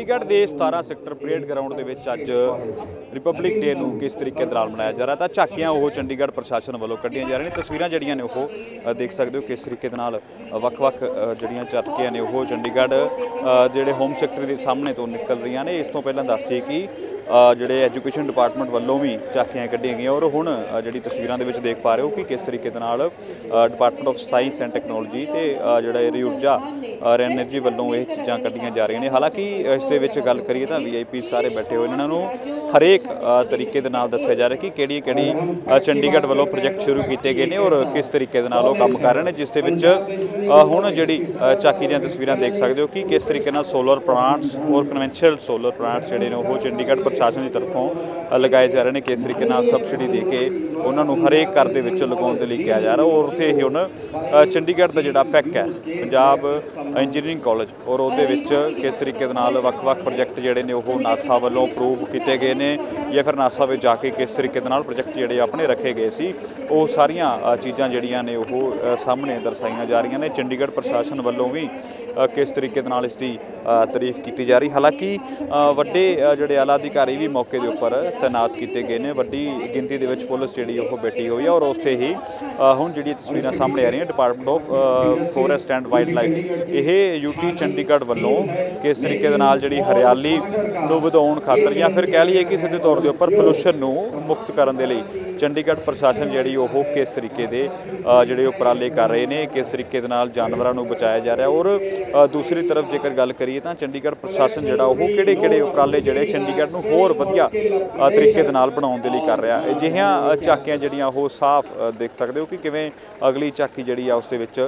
ਚੰਡੀਗੜ੍ਹ ਦੇ 17 sector parade ground ਦੇ ਵਿੱਚ ਅੱਜ ਰਿਪਬਲਿਕ ਡੇ ਨੂੰ ਕਿਸ ਤਰੀਕੇ ਦੇ ਨਾਲ ਮਨਾਇਆ ਜਾ ਰਿਹਾ ਤਾਂ ਝਾਕੀਆਂ ਉਹ ਚੰਡੀਗੜ੍ਹ ਪ੍ਰਸ਼ਾਸਨ ਵੱਲੋਂ ਕੱਢੀਆਂ ਜਾ ਰਹੀਆਂ ਨੇ। ਤਸਵੀਰਾਂ ਜਿਹੜੀਆਂ ਨੇ ਉਹ ਦੇਖ ਸਕਦੇ ਹੋ ਕਿਸ ਤਰੀਕੇ ਦੇ ਨਾਲ ਵੱਖ-ਵੱਖ ਜਿਹੜੀਆਂ ਝਾਕੀਆਂ ਨੇ ਉਹ ਚੰਡੀਗੜ੍ਹ ਜਿਹੜੇ ਹੋਮ ਸੈਕਟਰੀ ਦੇ ਸਾਹਮਣੇ ਤੋਂ ਨਿਕਲ ਰਹੀਆਂ ਨੇ। ਇਸ ਤੋਂ ਪਹਿਲਾਂ ਦੱਸ ਦਈਏ ਕਿ ਜਿਹੜੇ ਐਜੂਕੇਸ਼ਨ ਡਿਪਾਰਟਮੈਂਟ ਵੱਲੋਂ ਵੀ ਝਾਕੀਆਂ ਕੱਢੀਆਂ ਗਈਆਂ ਔਰ ਹੁਣ ਜਿਹੜੀ ਤਸਵੀਰਾਂ ਦੇ ਵਿੱਚ ਦੇਖ ਪਾ ਰਹੇ ਹੋ ਕਿ ਕਿਸ ਤਰੀਕੇ ਦੇ ਨਾਲ department of science and technology ਤੇ ਜਿਹੜਾ ਇਹ ਊਰਜਾ ਔਰ ਐਨਰਜੀ ਵੱਲੋਂ ਇਹ ਚੀਜ਼ਾਂ ਕੱਢੀਆਂ ਜਾ ਰਹੀਆਂ ਨੇ। ਹਾਲਾਂਕਿ ਇਸ ਦੇ ਵਿੱਚ ਗੱਲ ਕਰੀਏ ਤਾਂ ਵੀਆਈਪੀ ਸਾਰੇ ਬੈਠੇ ਹੋਏ ਨੇ। ਇਹਨਾਂ ਨੂੰ ਹਰੇਕ ਤਰੀਕੇ ਦੇ ਨਾਲ ਦੱਸਿਆ ਜਾ ਰਿਹਾ ਕਿ ਕਿਹੜੀ ਕਿਹੜੀ ਚੰਡੀਗੜ੍ਹ ਵੱਲੋਂ ਪ੍ਰੋਜੈਕਟ ਸ਼ੁਰੂ ਕੀਤੇ ਗਏ ਨੇ ਔਰ ਕਿਸ ਤਰੀਕੇ ਦੇ ਨਾਲ ਉਹ ਕੰਮ ਕਰ ਰਹੇ ਨੇ ਜਿਸ ਦੇ ਵਿੱਚ ਹੁਣ ਜਿਹੜੀ ਅ, ਝਾਕੀ ਦੀਆਂ ਤਸਵੀਰਾਂ ਦੇਖ ਸਕਦੇ ਹੋ ਕਿ ਕਿਸ ਤਰੀਕੇ ਨਾਲ ਸੋਲਰ ਪਲਾਂਟਸ ਔਰ ਕਨਵੈਂਸ਼ਨਲ ਸੋਲਰ ਪਲਾਂਟਸ ਜਿਹੜੇ ਨੇ ਉਹ ਚੰਡੀਗੜ੍ਹ ਪ੍ਰਸ਼ਾਸਨ ਦੀ ਤਰਫੋਂ ਲਗਾਏ ਜਾ ਰਹੇ ਨੇ ਕਿਸ ਤਰੀਕੇ ਨਾਲ ਸਬਸਿਡੀ ਦੇ ਕੇ ਉਹਨਾਂ ਨੂੰ ਹਰੇਕ ਘਰ ਦੇ ਵਿੱਚ ਲਗਾਉਣ ਦੇ ਲਈ ਕਿਹਾ ਜਾ ਰਿਹਾ। ਔਰ ਉੱਥੇ ਇਹ ਹੁਣ ਚੰਡੀਗੜ੍ਹ ਦਾ ਜਿਹੜਾ ਪੈਕ ਹੈ ਪੰਜਾਬ ਇੰਜੀਨੀਅਰਿੰਗ ਕਾਲਜ ਔਰ ਉਹਦੇ ਵਿੱਚ ਕਿਸ ਤਰੀਕੇ ਦੇ ਨਾਲ ਵੱਖ-ਵੱਖ ਪ੍ਰੋਜੈਕਟ ਜਿਹੜੇ ਨੇ ਉਹ ਨਾਸਾ ਵੱਲੋਂ ਅਪਰੂਵ ਕੀਤੇ ਗਏ ਨੇ ਜਾਂ ਫਿਰ ਨਾਸਾ ਵਿੱਚ ਜਾ ਕੇ ਕਿਸ ਤਰੀਕੇ ਦੇ ਨਾਲ ਪ੍ਰੋਜੈਕਟ ਜਿਹੜੇ ਆਪਣੇ ਰੱਖੇ ਗਏ ਸੀ, ਉਹ ਸਾਰੀਆਂ ਚੀਜ਼ਾਂ ਜਿਹੜੀਆਂ ਨੇ ਉਹ ਸਾਹਮਣੇ ਦਰਸਾਈਆਂ ਜਾ ਰਹੀਆਂ ਨੇ। ਚੰਡੀਗੜ੍ਹ ਪ੍ਰਸ਼ਾਸਨ ਵੱਲੋਂ ਵੀ ਕਿਸ ਤਰੀਕੇ ਦੇ ਨਾਲ ਇਸ ਦੀ ਤਾਰੀਫ ਕੀਤੀ ਜਾ ਰਹੀ। ਹਾਲਾਂਕਿ ਵੱਡੇ ਜਿਹੜੇ ਆਲਾ ਅਧਿਕਾਰੀ ਵੀ ਮੌਕੇ ਦੇ ਉੱਪਰ ਤਾਇਨਾਤ ਕੀਤੇ ਗਏ ਨੇ। ਵੱਡੀ ਗਿਣਤੀ ਦੇ ਵਿੱਚ ਪੁਲਿਸ ਜਿਹੜੀ ਉਹ ਬੈਠੀ ਹੋਈ ਹੈ ਔਰ ਉੱਥੇ ਹੀ ਹੁਣ ਜਿਹੜੀ ਤਸਵੀਰਾਂ ਸਾਹਮਣੇ ਆ ਰਹੀਆਂ department of forest and wildlife ਇਹ ਯੂਟੀ ਚੰਡੀਗੜ੍ਹ ਵੱਲੋਂ ਕਿਸ ਤਰੀਕੇ ਦੇ ਨਾਲ ਜਿਹੜੀ ਹਰਿਆਲੀ ਨੂੰ ਵਧਾਉਣ ਖਾਤਰ ਜਾਂ ਫਿਰ ਕਹਿ ਲਈਏ ਕਿ ਸਿੱਧੇ ਤੌਰ ਦੇ ਉੱਪਰ ਪੋਲੂਸ਼ਨ ਨੂੰ ਮੁਕਤ ਕਰਨ ਦੇ ਲਈ ਚੰਡੀਗੜ੍ਹ ਪ੍ਰਸ਼ਾਸਨ ਜਿਹੜੀ ਉਹ ਕਿਸ ਤਰੀਕੇ ਦੇ ਜਿਹੜੇ ਉਪਰਾਲੇ ਕਰ ਰਹੇ ਨੇ, ਕਿਸ ਤਰੀਕੇ ਦੇ ਨਾਲ ਜਾਨਵਰਾਂ ਨੂੰ ਬਚਾਇਆ ਜਾ ਰਿਹਾ ਔਰ ਦੂਸਰੀ ਤਰਫ ਜੇਕਰ ਗੱਲ ਕਰੀਏ ਤਾਂ ਚੰਡੀਗੜ੍ਹ ਪ੍ਰਸ਼ਾਸਨ ਜਿਹੜਾ ਉਹ ਕਿਹੜੇ ਕਿਹੜੇ ਉਪਰਾਲੇ ਜਿਹੜੇ ਚੰਡੀਗੜ੍ਹ ਨੂੰ ਹੋਰ ਵਧੀਆ ਤਰੀਕੇ ਦੇ ਨਾਲ ਬਣਾਉਣ ਦੇ ਲਈ ਕਰ ਰਿਹਾ। ਅਜਿਹੀਆਂ ਝਾਕੀਆਂ ਜਿਹੜੀਆਂ ਉਹ ਸਾਫ਼ ਦੇਖ ਸਕਦੇ ਹੋ ਕਿ ਕਿਵੇਂ ਅਗਲੀ ਝਾਕੀ ਜਿਹੜੀ ਆ ਉਸ ਦੇ ਵਿੱਚ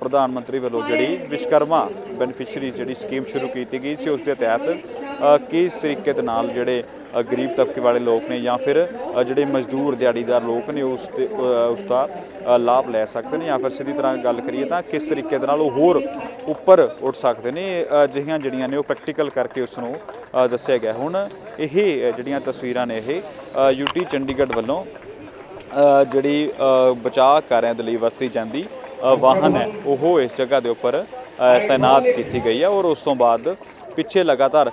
ਪ੍ਰਧਾਨ ਮੰਤਰੀ ਵੱਲੋਂ ਜਿਹੜੀ ਵਿਸ਼ਕਰਮਾ ਬੈਨੀਫੀਸ਼ੀਅਰੀ ਜਿਹੜੀ ਸਕੀਮ ਸ਼ੁਰੂ ਕੀਤੀ ਗਈ ਸੀ, ਉਸ ਦੇ ਤਹਿਤ ਕਿਸ ਤਰੀਕੇ ਦੇ ਨਾਲ ਜਿਹੜੇ ਗਰੀਬ ਤਬਕੇ ਵਾਲੇ ਲੋਕ ਨੇ ਜਾਂ ਫਿਰ ਜਿਹੜੇ ਮਜ਼ਦੂਰ ਦਿਹਾੜੀਦਾਰ ਲੋਕ ਨੇ ਉਸ ਤੇ ਅ, ਉਸ ਦਾ ਲਾਭ ਲੈ ਸਕਦੇ ਨੇ ਜਾਂ ਫਿਰ ਸਿੱਧੀ ਤਰ੍ਹਾਂ ਗੱਲ ਕਰੀਏ ਤਾਂ ਕਿਸ ਤਰੀਕੇ ਦੇ ਨਾਲ ਉਹ ਹੋਰ ਉੱਪਰ ਉੱਠ ਸਕਦੇ ਨੇ ਅਜਿਹੀਆਂ ਜਿਹੜੀਆਂ ਨੇ ਉਹ ਪ੍ਰੈਕਟੀਕਲ ਕਰਕੇ ਉਸ ਨੂੰ ਦੱਸਿਆ ਗਿਆ। ਹੁਣ ਇਹ ਜਿਹੜੀਆਂ ਤਸਵੀਰਾਂ ਨੇ ਇਹ ਯੂਟੀ ਚੰਡੀਗੜ੍ਹ ਵੱਲੋਂ ਜਿਹੜੀ ਬਚਾਅ ਕਾਰਿਆਂ ਦੇ ਲਈ ਵਰਤੀ ਜਾਂਦੀ ਵਾਹਨ ਹੈ ਉਹ ਇਸ ਜਗ੍ਹਾ ਦੇ ਉੱਪਰ ਤਾਇਨਾਤ ਕੀਤੀ ਗਈ ਹੈ ਔਰ ਉਸ ਤੋਂ ਬਾਅਦ ਪਿੱਛੇ ਲਗਾਤਾਰ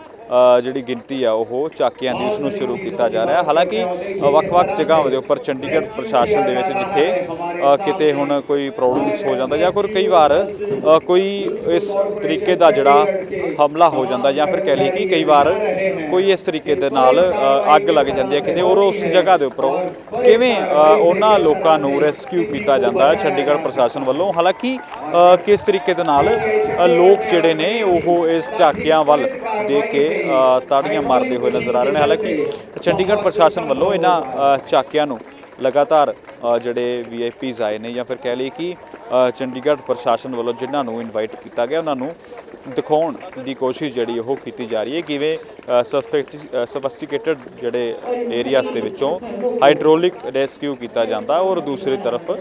ਜਿਹੜੀ ਗਿਣਤੀ ਆ, ਉਹ ਚਾਕਿਆਂ ਦੀ ਉਸ ਨੂੰ ਸ਼ੁਰੂ ਕੀਤਾ ਜਾ ਰਿਹਾ। ਹਾਲਾਂਕਿ ਵੱਖ-ਵੱਖ ਜਗ੍ਹਾਵਾਂ ਦੇ ਉੱਪਰ ਚੰਡੀਗੜ੍ਹ ਪ੍ਰਸ਼ਾਸਨ ਦੇ ਵਿੱਚ ਜਿੱਥੇ ਕਿਤੇ ਹੁਣ ਕੋਈ ਪ੍ਰੋਬਲਮਸ ਹੋ ਜਾਂਦਾ ਜਾਂ ਕੋਈ, ਕਈ ਵਾਰ ਕੋਈ ਇਸ ਤਰੀਕੇ ਦਾ ਜਿਹੜਾ ਹਮਲਾ ਹੋ ਜਾਂਦਾ ਜਾਂ ਫਿਰ ਕਹਿ ਲਈਏ ਕਿ ਕਈ ਵਾਰ ਕੋਈ ਇਸ ਤਰੀਕੇ ਦੇ ਨਾਲ ਅੱਗ ਲੱਗ ਜਾਂਦੀ ਹੈ ਕਿਤੇ, ਔਰ ਉਸ ਜਗ੍ਹਾ ਦੇ ਉੱਪਰੋਂ ਕਿਵੇਂ ਉਹਨਾਂ ਲੋਕਾਂ ਨੂੰ ਰੈਸਕਿਊ ਕੀਤਾ ਜਾਂਦਾ ਹੈ ਚੰਡੀਗੜ੍ਹ ਪ੍ਰਸ਼ਾਸਨ ਵੱਲੋਂ? ਹਾਲਾਂਕਿ ਕਿਸ ਤਰੀਕੇ ਦੇ ਨਾਲ ਲੋਕ ਜਿਹੜੇ ਨੇ, ਉਹ ਇਸ ਝਾਕਿਆਂ ਵੱਲ ਦੇਖ ਕੇ ਤਾੜੀਆਂ ਮਾਰਦੇ ਹੋਏ ਨਜ਼ਰ ਆ ਰਹੇ ਨੇ। ਹਾਲਾਂਕਿ ਚੰਡੀਗੜ੍ਹ ਪ੍ਰਸ਼ਾਸਨ ਵੱਲੋਂ ਇਹਨਾਂ ਅ, ਨੂੰ ਲਗਾਤਾਰ ਅ, ਜਿਹੜੇ ਵੀਆਈਪੀਜ਼ ਆਏ ਨੇ ਜਾਂ ਫਿਰ ਕਹਿ ਲਈਏ ਕਿ ਚੰਡੀਗੜ੍ਹ ਪ੍ਰਸ਼ਾਸਨ ਵੱਲੋਂ ਜਿਨ੍ਹਾਂ ਨੂੰ ਇਨਵਾਈਟ ਕੀਤਾ ਗਿਆ ਉਹਨਾਂ ਨੂੰ ਦਿਖਾਉਣ ਦੀ ਕੋਸ਼ਿਸ਼ ਜਿਹੜੀ ਉਹ ਕੀਤੀ ਜਾ ਰਹੀ ਹੈ ਕਿਵੇਂ ਸਫਿਸਟੀਕੇਟਡ ਜਿਹੜੇ ਏਰੀਆਸ ਦੇ ਵਿੱਚੋਂ ਹਾਈਡ੍ਰੋਲਿਕ ਰੈਸਕਿਊ ਕੀਤਾ ਜਾਂਦਾ ਔਰ ਦੂਸਰੀ ਤਰਫ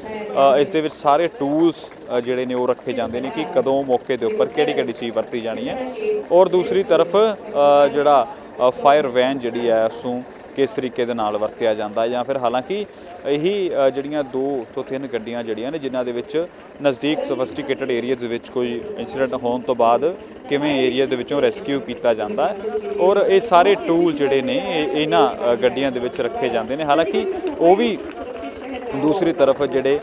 ਇਸ ਦੇ ਵਿੱਚ ਸਾਰੇ ਟੂਲਸ ਜਿਹੜੇ ਨੇ ਉਹ ਰੱਖੇ ਜਾਂਦੇ ਨੇ ਕਿ ਕਦੋਂ ਮੌਕੇ ਦੇ ਉੱਪਰ ਕਿਹੜੀ ਕਿਹੜੀ ਚੀਜ਼ ਵਰਤੀ ਜਾਣੀ ਹੈ ਔਰ ਦੂਸਰੀ ਤਰਫ ਜਿਹੜਾ ਫਾਇਰ ਵੈਨ ਜਿਹੜੀ ਹੈ ਉਸ ਨੂੰ ਕਿਸ ਤਰੀਕੇ ਦੇ ਨਾਲ ਵਰਤਿਆ ਜਾਂਦਾ ਜਾਂ ਫਿਰ ਹਾਲਾਂਕਿ ਇਹੀ ਜਿਹੜੀਆਂ ਦੋ ਤੋਂ ਤਿੰਨ ਗੱਡੀਆਂ ਜਿਹੜੀਆਂ ਨੇ, ਜਿਨ੍ਹਾਂ ਦੇ ਵਿੱਚ ਨਜ਼ਦੀਕ ਸਫਿਸਟੀਕੇਟਡ ਏਰੀਆ ਦੇ ਵਿੱਚ ਕੋਈ ਇਨਸੀਡੈਂਟ ਹੋਣ ਤੋਂ ਬਾਅਦ ਕਿਵੇਂ ਏਰੀਆ ਦੇ ਵਿੱਚੋਂ ਰੈਸਕਿਊ ਕੀਤਾ ਜਾਂਦਾ ਔਰ ਇਹ ਸਾਰੇ ਟੂਲ ਜਿਹੜੇ ਨੇ, ਇਹ, ਇਹਨਾਂ ਗੱਡੀਆਂ ਦੇ ਵਿੱਚ ਰੱਖੇ ਜਾਂਦੇ ਨੇ। ਹਾਲਾਂਕਿ ਉਹ ਵੀ ਦੂਸਰੀ ਤਰਫ ਜਿਹੜੇ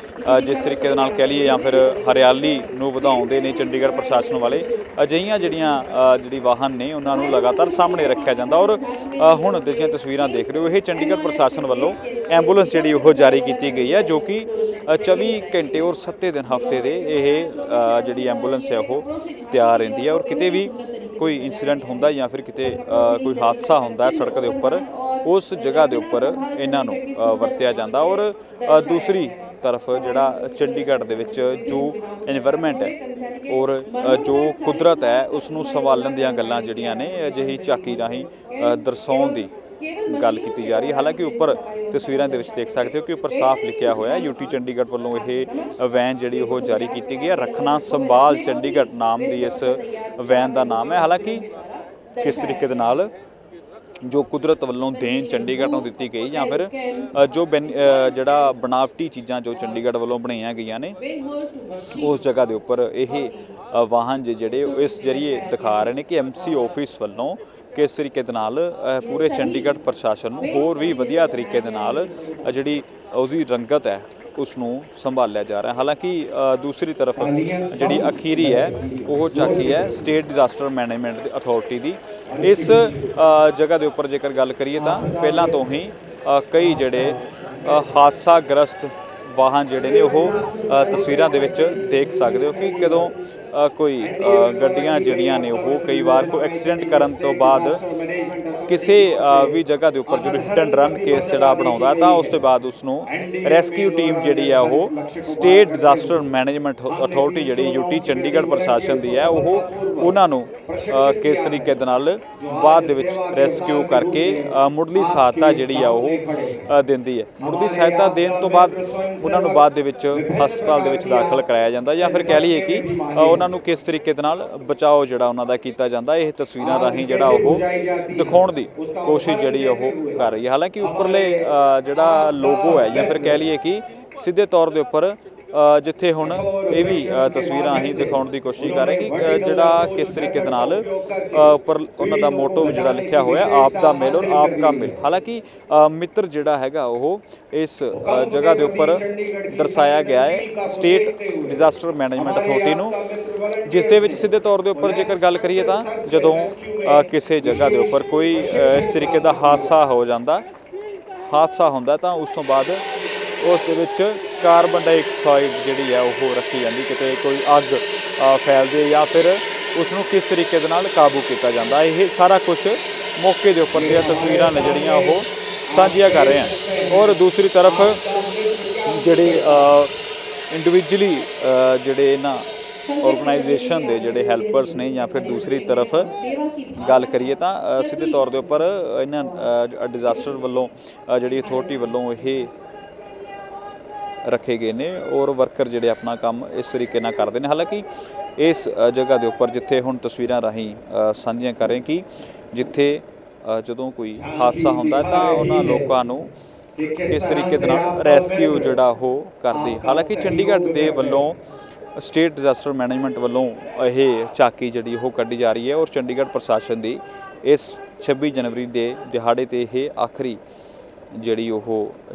ਜਿਸ ਤਰੀਕੇ ਦੇ ਨਾਲ ਕਹਿ ਲਈਏ ਜਾਂ ਫਿਰ ਹਰਿਆਲੀ ਨੂੰ ਵਧਾਉਂਦੇ ਨੇ ਚੰਡੀਗੜ੍ਹ ਪ੍ਰਸ਼ਾਸਨ ਵਾਲੇ ਅਜਿਹੀਆਂ ਜਿਹੜੀਆਂ ਜਿਹੜੀ ਵਾਹਨ ਨੇ ਉਹਨਾਂ ਨੂੰ ਲਗਾਤਾਰ ਸਾਹਮਣੇ ਰੱਖਿਆ ਜਾਂਦਾ ਔਰ ਹੁਣ ਜਿਹੜੀਆਂ ਤਸਵੀਰਾਂ ਦੇਖ ਰਹੇ ਹੋ ਇਹ ਚੰਡੀਗੜ੍ਹ ਪ੍ਰਸ਼ਾਸਨ ਵੱਲੋਂ ਐਂਬੂਲੈਂਸ ਜਿਹੜੀ ਉਹ ਜਾਰੀ ਕੀਤੀ ਗਈ ਹੈ ਜੋ ਕਿ ਅ, 24 ਘੰਟੇ ਔਰ 7 ਦਿਨ ਹਫ਼ਤੇ ਦੇ ਇਹ ਜਿਹੜੀ ਐਂਬੂਲੈਂਸ ਹੈ ਉਹ ਤਿਆਰ ਰਹਿੰਦੀ ਹੈ ਔਰ ਕਿਤੇ ਵੀ ਕੋਈ ਇਨਸੀਡੈਂਟ ਹੁੰਦਾ ਜਾਂ ਫਿਰ ਕਿਤੇ ਕੋਈ ਹਾਦਸਾ ਹੁੰਦਾ ਸੜਕ ਦੇ ਉੱਪਰ ਉਸ ਜਗ੍ਹਾ ਦੇ ਉੱਪਰ ਇਹਨਾਂ ਨੂੰ ਵਰਤਿਆ ਜਾਂਦਾ ਔਰ ਦੂਸਰੀ ਤਰਫ ਜਿਹੜਾ ਚੰਡੀਗੜ੍ਹ ਦੇ ਵਿੱਚ ਜੋ এনवायरमेंट ਹੈ ਔਰ ਜੋ ਕੁਦਰਤ ਹੈ ਉਸ ਨੂੰ ਸਵਾਲਣ ਦੀਆਂ ਗੱਲਾਂ ਜਿਹੜੀਆਂ ਨੇ, ਅਜਿਹੀ ਝਾਕੀ ਰਾਹੀਂ ਦਰਸਾਉਣ ਦੀ ਗੱਲ ਕੀਤੀ ਜਾ ਰਹੀ ਹੈ। ਹਾਲਾਂਕਿ ਉੱਪਰ ਤਸਵੀਰਾਂ ਦੇ ਵਿੱਚ ਦੇਖ ਸਕਦੇ ਹੋ ਕਿ ਉੱਪਰ ਸਾਫ਼ ਲਿਖਿਆ ਹੋਇਆ ਹੈ ਯੂਟੀ ਚੰਡੀਗੜ੍ਹ ਵੱਲੋਂ ਇਹ ਵੈਨ ਜਿਹੜੀ ਉਹ ਜਾਰੀ ਕੀਤੀ ਗਈ ਹੈ। ਰੱਖਣਾ ਸੰਭਾਲ ਚੰਡੀਗੜ੍ਹ ਨਾਮ ਦੀ ਇਸ ਵੈਨ ਦਾ ਨਾਮ ਹੈ। ਹਾਲਾਂਕਿ ਕਿਸ ਤਰੀਕੇ ਦੇ ਨਾਲ ਜੋ ਕੁਦਰਤ ਵੱਲੋਂ ਦੇਣ ਚੰਡੀਗੜ੍ਹ ਨੂੰ ਦਿੱਤੀ ਗਈ ਜਾਂ ਫਿਰ ਜੋ ਬੈਨ- ਜਿਹੜਾ ਬਣਾਵਟੀ ਚੀਜ਼ਾਂ ਜੋ ਚੰਡੀਗੜ੍ਹ ਵੱਲੋਂ ਬਣਾਈਆਂ ਗਈਆਂ ਨੇ, ਉਸ ਜਗ੍ਹਾ ਦੇ ਉੱਪਰ ਇਹ ਵਾਹਨ ਜੇ ਜਿਹੜੇ ਇਸ ਜਰੀਏ ਦਿਖਾ ਰਹੇ ਨੇ ਕਿ ਐਮਸੀ ਆਫਿਸ ਵੱਲੋਂ ਕਿਸ ਤਰੀਕੇ ਦੇ ਨਾਲ ਪੂਰੇ ਚੰਡੀਗੜ੍ਹ ਪ੍ਰਸ਼ਾਸਨ ਨੂੰ ਹੋਰ ਵੀ ਵਧੀਆ ਤਰੀਕੇ ਦੇ ਨਾਲ ਜਿਹੜੀ ਉਹਦੀ ਰੰਗਤ ਹੈ, ਉਸ ਨੂੰ ਸੰਭਾਲਿਆ ਜਾ ਰਿਹਾ। ਹਾਲਾਂਕਿ ਦੂਸਰੀ ਤਰਫ ਜਿਹੜੀ ਅਖੀਰੀ ਹੈ, ਉਹ ਚਾਕੀ ਹੈ, ਸਟੇਟ ਡਿਜ਼ਾਸਟਰ ਮੈਨੇਜਮੈਂਟ ਅਥਾਰਟੀ ਦੀ। ਇਸ ਜਗ੍ਹਾ ਦੇ ਉੱਪਰ ਜੇਕਰ ਗੱਲ ਕਰੀਏ ਤਾਂ ਪਹਿਲਾਂ ਤੋਂ ਹੀ ਕਈ ਜਿਹੜੇ ਹਾਦਸਾ ਗ੍ਰਸਤ ਵਾਹਨ ਜਿਹੜੇ ਨੇ ਉਹ ਤਸਵੀਰਾਂ ਦੇ ਵਿੱਚ ਦੇਖ ਸਕਦੇ ਹੋ ਕਿ ਕਦੋਂ ਕੋਈ ਗੱਡੀਆਂ ਜਿਹੜੀਆਂ ਨੇ ਉਹ ਕਈ ਵਾਰ ਕੋਈ ਐਕਸੀਡੈਂਟ ਕਰਨ ਤੋਂ ਬਾਅਦ ਕਿਸੇ ਵੀ ਜਗ੍ਹਾ ਦੇ ਉੱਪਰ ਜਦੋਂ ਹਿੱਟ ਐਂਡ ਰਨ ਕੇਸ ਜਿਹੜਾ ਬਣਾਉਂਦਾ ਤਾਂ ਉਸ ਤੋਂ ਬਾਅਦ ਉਸ ਨੂੰ ਰੈਸਕਿਊ ਟੀਮ ਜਿਹੜੀ ਆ ਉਹ ਸਟੇਟ ਡਿਜ਼ਾਸਟਰ ਮੈਨੇਜਮੈਂਟ ਅਥਾਰਟੀ ਜਿਹੜੀ ਯੂਟੀ ਚੰਡੀਗੜ੍ਹ ਪ੍ਰਸ਼ਾਸਨ ਦੀ ਹੈ, ਉਹ ਉਹਨਾਂ ਨੂੰ ਕਿਸ ਤਰੀਕੇ ਦੇ ਨਾਲ ਬਾਅਦ ਦੇ ਵਿੱਚ ਰੈਸਕਿਊ ਕਰਕੇ ਮੁੱਢਲੀ ਸਹਾਇਤਾ ਜਿਹੜੀ ਆ ਉਹ ਦਿੰਦੀ ਹੈ। ਮੁੱਢਲੀ ਸਹਾਇਤਾ ਦੇਣ ਤੋਂ ਬਾਅਦ ਉਹਨਾਂ ਨੂੰ ਬਾਅਦ ਦੇ ਵਿੱਚ ਹਸਪਤਾਲ ਦੇ ਵਿੱਚ ਦਾਖਲ ਕਰਾਇਆ ਜਾਂਦਾ ਜਾਂ ਫਿਰ ਕਹਿ ਲਈਏ ਕਿ ਉਹਨਾਂ ਨੂੰ ਕਿਸ ਤਰੀਕੇ ਦੇ ਨਾਲ ਬਚਾਓ ਜਿਹੜਾ ਉਹਨਾਂ ਦਾ ਕੀਤਾ ਜਾਂਦਾ, ਇਹ ਤਸਵੀਰਾਂ ਰਾਹੀਂ ਜਿਹੜਾ ਉਹ ਦਿਖਾਉਣ ਦੀ ਕੋਸ਼ਿਸ਼ ਜਿਹੜੀ ਉਹ ਕਰ ਰਹੀ ਹੈ। ਹਾਲਾਂਕਿ ਉੱਪਰਲੇ ਜਿਹੜਾ ਲੋਗੋ ਹੈ ਜਾਂ ਫਿਰ ਕਹਿ ਲਈਏ ਕਿ ਸਿੱਧੇ ਤੌਰ ਦੇ ਉੱਪਰ ਜਿੱਥੇ ਹੁਣ ਇਹ ਵੀ ਤਸਵੀਰਾਂ ਅਸੀਂ ਦਿਖਾਉਣ ਦੀ ਕੋਸ਼ਿਸ਼ ਕਰ ਰਹੇ ਕਿ ਜਿਹੜਾ ਕਿਸ ਤਰੀਕੇ ਦੇ ਨਾਲ ਉੱਪਰ ਉਹਨਾਂ ਦਾ ਮੋਟੋ ਵੀ ਜਿਹੜਾ ਲਿਖਿਆ ਹੋਇਆ, ਆਪ ਦਾ ਮਿਲ ਔਰ ਆਪ ਕਾ ਮਿਲ। ਹਾਲਾਂਕਿ ਮਿੱਤਰ ਜਿਹੜਾ ਹੈਗਾ ਉਹ ਇਸ ਜਗ੍ਹਾ ਦੇ ਉੱਪਰ ਦਰਸਾਇਆ ਗਿਆ ਹੈ ਸਟੇਟ ਡਿਜ਼ਾਸਟਰ ਮੈਨੇਜਮੈਂਟ ਅਥਾਰਟੀ ਨੂੰ, ਜਿਸ ਦੇ ਵਿੱਚ ਸਿੱਧੇ ਤੌਰ ਦੇ ਉੱਪਰ ਜੇਕਰ ਗੱਲ ਕਰੀਏ ਤਾਂ, ਜਦੋਂ ਕਿਸੇ ਜਗ੍ਹਾ ਦੇ ਉੱਪਰ ਕੋਈ ਇਸ ਤਰੀਕੇ ਦਾ ਹਾਦਸਾ ਹੋ ਜਾਂਦਾ, ਹਾਦਸਾ ਹੁੰਦਾ ਤਾਂ ਉਸ ਤੋਂ ਬਾਅਦ ਉਸ ਦੇ ਵਿੱਚ ਕਾਰਬਨ ਡਾਈਆਕਸਾਈਡ ਜਿਹੜੀ ਹੈ ਉਹ ਰੱਖੀ ਜਾਂਦੀ ਕਿਤੇ ਕੋਈ ਅੱਗ ਅ, ਫੈਲਦੀ ਜਾਂ ਫਿਰ ਉਸ ਨੂੰ ਕਿਸ ਤਰੀਕੇ ਦੇ ਨਾਲ ਕਾਬੂ ਕੀਤਾ ਜਾਂਦਾ। ਇਹ ਸਾਰਾ ਕੁਝ ਮੌਕੇ ਦੇ ਉੱਪਰ ਦੀਆਂ ਤਸਵੀਰਾਂ ਨੇ ਜਿਹੜੀਆਂ ਉਹ ਸਾਂਝੀਆਂ ਕਰ ਰਹੇ ਹਾਂ ਔਰ ਦੂਸਰੀ ਤਰਫ ਜਿਹੜੇ ਇੰਡੀਵਿਜੂਅਲੀ ਜਿਹੜੇ ਇਹਨਾਂ ਆਰਗੇਨਾਈਜੇਸ਼ਨ ਦੇ ਜਿਹੜੇ ਹੈਲਪਰਸ ਨੇ ਜਾਂ ਫਿਰ ਦੂਸਰੀ ਤਰਫ ਗੱਲ ਕਰੀਏ ਤਾਂ ਸਿੱਧੇ ਤੌਰ ਦੇ ਉੱਪਰ ਇਹਨਾਂ ਡਿਜ਼ਾਸਟਰ ਵੱਲੋਂ ਜਿਹੜੀ ਅਥਾਰਟੀ ਵੱਲੋਂ ਇਹ ਰੱਖੇ ਗਏ ਨੇ ਔਰ ਵਰਕਰ ਜਿਹੜੇ ਆਪਣਾ ਕੰਮ ਇਸ ਤਰੀਕੇ ਨਾਲ ਕਰਦੇ ਨੇ। ਹਾਲਾਂਕਿ ਇਸ ਜਗ੍ਹਾ ਦੇ ਉੱਪਰ ਜਿੱਥੇ ਹੁਣ ਤਸਵੀਰਾਂ ਰਾਹੀਂ ਸਾਂਝੀਆਂ ਕਰੇ ਕਿ ਜਿੱਥੇ ਜਦੋਂ ਕੋਈ ਹਾਦਸਾ ਹੁੰਦਾ ਤਾਂ ਉਹਨਾਂ ਲੋਕਾਂ ਨੂੰ ਇਸ ਤਰੀਕੇ ਦੇ ਨਾਲ ਰੈਸਕਿਊ ਜਿਹੜਾ ਉਹ ਕਰਦੇ। ਹਾਲਾਂਕਿ ਚੰਡੀਗੜ੍ਹ ਦੇ ਵੱਲੋਂ ਸਟੇਟ ਡਿਜ਼ਾਸਟਰ ਮੈਨੇਜਮੈਂਟ ਵੱਲੋਂ ਇਹ ਚਾਕੀ ਜਿਹੜੀ ਉਹ ਕੱਢੀ ਜਾ ਰਹੀ ਹੈ ਔਰ ਚੰਡੀਗੜ੍ਹ ਪ੍ਰਸ਼ਾਸਨ ਦੀ ਇਸ 26 ਜਨਵਰੀ ਦੇ ਦਿਹਾੜੇ ਤੇ ਇਹ ਆਖਰੀ ਜਿਹੜੀ ਉਹ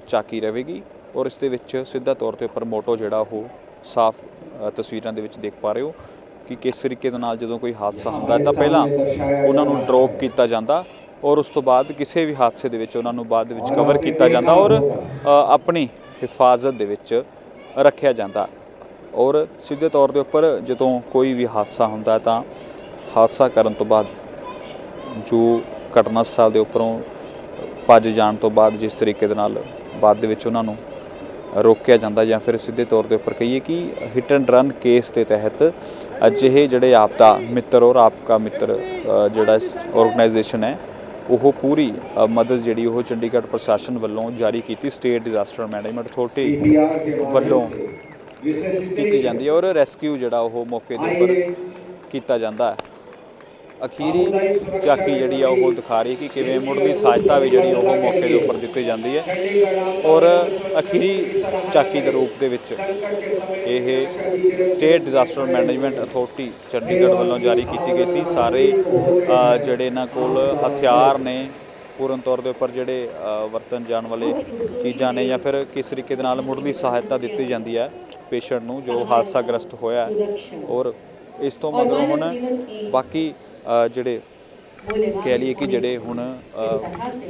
ਚਾਕੀ ਰਹੇਗੀ। ਔਰ ਇਸ ਦੇ ਵਿੱਚ ਸਿੱਧਾ ਤੌਰ ਤੇ ਉੱਪਰ ਮੋਟੋ ਜਿਹੜਾ ਉਹ ਸਾਫ਼ ਤਸਵੀਰਾਂ ਦੇ ਵਿੱਚ ਦੇਖ ਪਾ ਰਹੇ ਹੋ ਕਿ ਕਿਸ ਤਰੀਕੇ ਦੇ ਨਾਲ ਜਦੋਂ ਕੋਈ ਹਾਦਸਾ ਹੁੰਦਾ ਤਾਂ ਪਹਿਲਾਂ ਉਹਨਾਂ ਨੂੰ ਡ੍ਰੌਪ ਕੀਤਾ ਜਾਂਦਾ ਔਰ ਉਸ ਤੋਂ ਬਾਅਦ ਕਿਸੇ ਵੀ ਹਾਦਸੇ ਦੇ ਵਿੱਚ ਉਹਨਾਂ ਨੂੰ ਬਾਅਦ ਵਿੱਚ ਕਵਰ ਕੀਤਾ ਜਾਂਦਾ ਔਰ ਆਪਣੀ ਹਿਫਾਜ਼ਤ ਦੇ ਵਿੱਚ ਰੱਖਿਆ ਜਾਂਦਾ ਔਰ ਸਿੱਧੇ ਤੌਰ ਦੇ ਉੱਪਰ ਜਦੋਂ ਕੋਈ ਵੀ ਹਾਦਸਾ ਹੁੰਦਾ ਤਾਂ ਹਾਦਸਾ ਕਰਨ ਤੋਂ ਬਾਅਦ ਜੋ ਘਟਨਾ ਸਥਲ ਦੇ ਉੱਪਰੋਂ ਭੱਜ ਜਾਣ ਤੋਂ ਬਾਅਦ ਜਿਸ ਤਰੀਕੇ ਦੇ ਨਾਲ ਬਾਅਦ ਦੇ ਵਿੱਚ ਉਹਨਾਂ ਨੂੰ ਰੋਕਿਆ ਜਾਂਦਾ ਜਾਂ ਫਿਰ ਸਿੱਧੇ ਤੌਰ ਦੇ ਉੱਪਰ ਕਹੀਏ ਕਿ ਹਿੱਟ ਐਂਡ ਰਨ ਕੇਸ ਦੇ ਤਹਿਤ ਅਜਿਹੇ ਜਿਹੜੇ ਆਪਦਾ ਮਿੱਤਰ ਔਰ ਆਪਕਾ ਮਿੱਤਰ ਜਿਹੜਾ ਆਰਗੇਨਾਈਜੇਸ਼ਨ ਹੈ ਉਹ ਪੂਰੀ ਮਦਦ ਜਿਹੜੀ ਉਹ ਚੰਡੀਗੜ੍ਹ ਪ੍ਰਸ਼ਾਸਨ ਵੱਲੋਂ ਜਾਰੀ ਕੀਤੀ ਸਟੇਟ ਡਿਜ਼ਾਸਟਰ ਮੈਨੇਜਮੈਂਟ ਅਥਾਰਟੀ ਵੱਲੋਂ ਕੀਤੀ ਜਾਂਦੀ ਹੈ ਔਰ ਰੈਸਕਿਊ ਜਿਹੜਾ ਉਹ ਮੌਕੇ ਦੇ ਉੱਪਰ ਕੀਤਾ ਜਾਂਦਾ ਹੈ। ਅਖੀਰੀ ਝਾਕੀ ਜਿਹੜੀ ਆ ਉਹ ਦਿਖਾ ਰਹੀ ਕਿ ਕਿਵੇਂ ਮੁੱਢਲੀ ਸਹਾਇਤਾ ਵੀ ਜਿਹੜੀ ਉਹ ਮੌਕੇ ਦੇ ਉੱਪਰ ਦਿੱਤੀ ਜਾਂਦੀ ਹੈ। ਔਰ ਅਖੀਰੀ ਝਾਕੀ ਦੇ ਰੂਪ ਦੇ ਵਿੱਚ ਇਹ state disaster management authority Chandigarh ਵੱਲੋਂ ਜਾਰੀ ਕੀਤੀ ਗਈ ਸੀ। ਸਾਰੇ ਜਿਹੜੇ ਇਹਨਾਂ ਕੋਲ ਹਥਿਆਰ ਨੇ ਪੂਰਨ ਤੌਰ ਦੇ ਉੱਪਰ ਜਿਹੜੇ ਅ, ਵਰਤਨ ਜਾਣ ਵਾਲੇ ਚੀਜ਼ਾਂ ਨੇ ਜਾਂ ਫਿਰ ਕਿਸ ਤਰੀਕੇ ਦੇ ਨਾਲ ਮੁੱਢਲੀ ਸਹਾਇਤਾ ਦਿੱਤੀ ਜਾਂਦੀ ਹੈ ਪੇਸ਼ੈਂਟ ਨੂੰ ਜੋ ਹਾਦਸਾਗ੍ਰਸਤ ਹੋਇਆ ਔਰ ਇਸ ਤੋਂ ਮਗਰੋਂ ਹੁਣ ਬਾਕੀ ਜਿਹੜੇ ਕਹਿ ਲਈਏ ਕਿ ਜਿਹੜੇ ਹੁਣ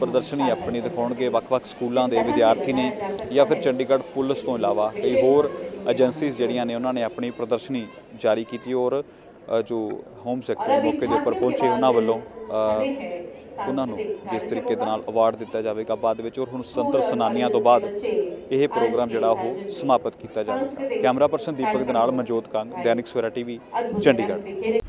ਪ੍ਰਦਰਸ਼ਨੀ ਆਪਣੀ ਦਿਖਾਉਣਗੇ, ਵੱਖ-ਵੱਖ ਸਕੂਲਾਂ ਦੇ ਵਿਦਿਆਰਥੀ ਨੇ ਜਾਂ ਫਿਰ ਚੰਡੀਗੜ੍ਹ ਪੁਲਿਸ ਤੋਂ ਇਲਾਵਾ ਕਈ ਹੋਰ ਏਜੰਸੀਜ਼ ਜਿਹੜੀਆਂ ਨੇ, ਉਹਨਾਂ ਨੇ ਆਪਣੀ ਪ੍ਰਦਰਸ਼ਨੀ ਜਾਰੀ ਕੀਤੀ ਔਰ ਜੋ ਹੋਮ ਸੈਕਟਰ ਮੌਕੇ ਦੇ ਉੱਪਰ ਪਹੁੰਚੇ, ਉਹਨਾਂ ਵੱਲੋਂ ਉਹਨਾਂ ਨੂੰ ਜਿਸ ਤਰੀਕੇ ਦੇ ਨਾਲ ਅਵਾਰਡ ਦਿੱਤਾ ਜਾਵੇਗਾ ਬਾਅਦ ਵਿੱਚ ਔਰ ਹੁਣ ਸੁਤੰਤਰ ਸੈਨਾਨੀਆਂ ਤੋਂ ਬਾਅਦ ਇਹ ਪ੍ਰੋਗਰਾਮ ਜਿਹੜਾ ਉਹ ਸਮਾਪਤ ਕੀਤਾ ਜਾਵੇਗਾ। ਕੈਮਰਾ ਪਰਸਨ ਦੀਪਕ ਦੇ ਨਾਲ ਮਨਜੋਤ ਕੰਗ, ਦੈਨਿਕ ਸਵੇਰਾ ਟੀਵੀ, ਚੰਡੀਗੜ੍ਹ।